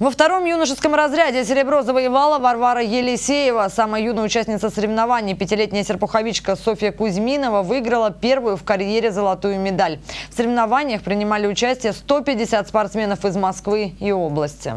Во втором юношеском разряде серебро завоевала Варвара Елисеева. Самая юная участница соревнований, пятилетняя серпуховичка Софья Кузьминова, выиграла первую в карьере золотую медаль. В соревнованиях принимали участие 150 спортсменов из Москвы и области.